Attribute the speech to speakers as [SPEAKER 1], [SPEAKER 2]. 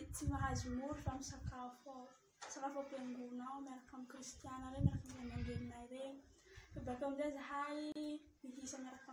[SPEAKER 1] y tsy mahazo moro fa misakafo ao misakafo a mpiangona ao miaraka amin'y kristiana reg miaraka mamiandre aminay regny fabaky aminizay zahay mihisa miaraka